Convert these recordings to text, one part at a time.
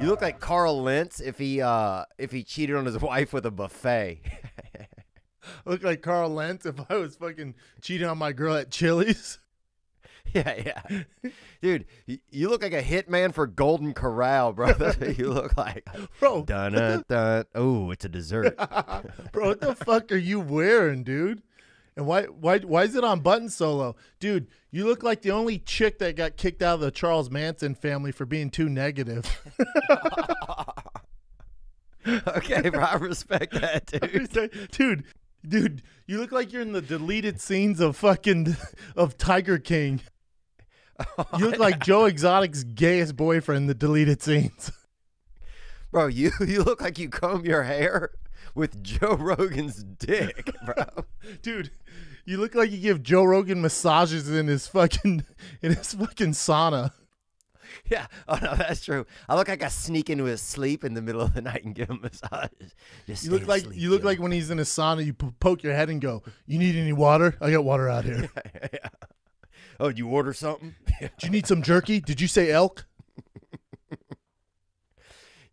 You look like Carl Lentz if he uh if he cheated on his wife with a buffet. Look like Carl Lentz if I was fucking cheating on my girl at Chili's. yeah, yeah. Dude, you look like a hitman for Golden Corral, bro. That's what you look like. Bro, Dun dun dun. Oh, it's a dessert. bro, what the fuck are you wearing, dude? And why why why is it on button solo? Dude, you look like the only chick that got kicked out of the Charles Manson family for being too negative. okay, bro, I respect that, dude. dude, dude, you look like you're in the deleted scenes of fucking of Tiger King. You look like Joe Exotic's gayest boyfriend in the deleted scenes. Bro, you you look like you comb your hair with Joe Rogan's dick, bro. Dude, you look like you give Joe Rogan massages in his fucking in his fucking sauna. Yeah. Oh no, that's true. I look like I sneak into his sleep in the middle of the night and give him massages. Just You look like you look like when he's in a sauna, you po- poke your head and go, "You need any water? I got water out here. Oh, did you order something? Do you need some jerky? Did you say elk?"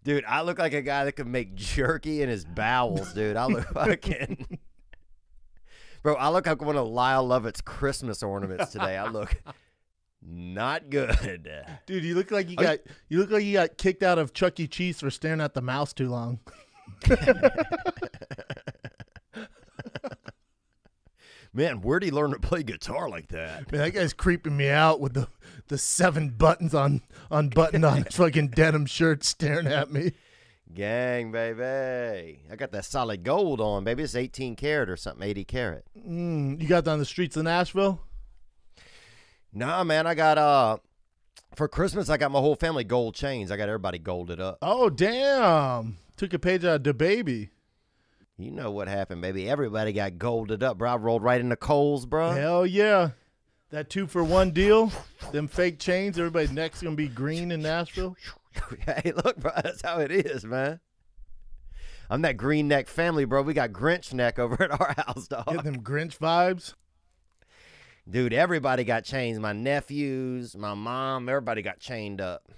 Dude, I look like a guy that could make jerky in his bowels, dude. I look fucking Bro, I look like one of Lyle Lovett's Christmas ornaments today. I look not good. Dude, you look like you got you look like you got kicked out of Chuck E. Cheese for staring at the mouse too long. Man, where'd he learn to play guitar like that? Man, that guy's creeping me out with the the seven buttons on unbuttoned on his fucking denim shirt, staring at me. Gang, baby. I got that solid gold on, baby. It's 18 karat or something, 80 karat. Mm, you got down the streets of Nashville. Nah, man, I got uh for Christmas I got my whole family gold chains. I got everybody golded up. Oh damn! Took a page out of the baby. You know what happened, baby. Everybody got golded up, bro. I rolled right into Kohl's, bro. Hell yeah! That two for one deal. Them fake chains. Everybody's neck's gonna be green in Nashville. hey, look, bro, that's how it is, man. I'm that green neck family, bro. We got Grinch neck over at our house, Get dog. them Grinch vibes. Dude, everybody got chains. My nephews, my mom, everybody got chained up.